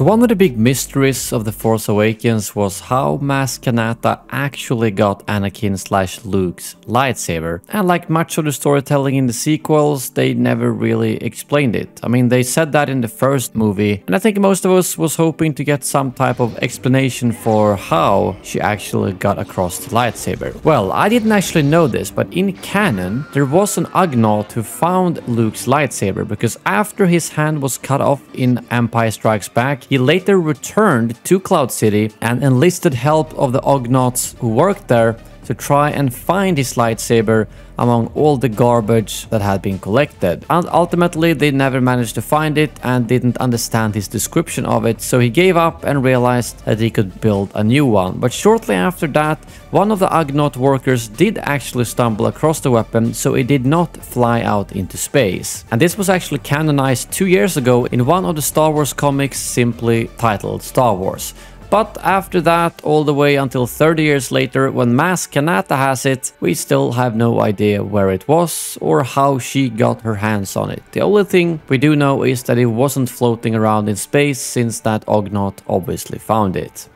So one of the big mysteries of The Force Awakens was how Maz Kanata actually got Anakin slash Luke's lightsaber. And like much of the storytelling in the sequels, they never really explained it. I mean, they said that in the first movie, and I think most of us was hoping to get some type of explanation for how she actually got across the lightsaber. Well, I didn't actually know this, but in canon, there was an Ugnaught who found Luke's lightsaber because after his hand was cut off in Empire Strikes Back, he later returned to Cloud City and enlisted help of the Ugnaughts who worked there to try and find his lightsaber among all the garbage that had been collected. And ultimately they never managed to find it and didn't understand his description of it, so he gave up and realized that he could build a new one. But shortly after that, one of the Ugnaught workers did actually stumble across the weapon, so it did not fly out into space. And this was actually canonized two years ago in one of the Star Wars comics simply titled Star Wars. But after that, all the way until 30 years later, when Maz Kanata has it, we still have no idea where it was or how she got her hands on it. The only thing we do know is that it wasn't floating around in space since that Ugnaught obviously found it.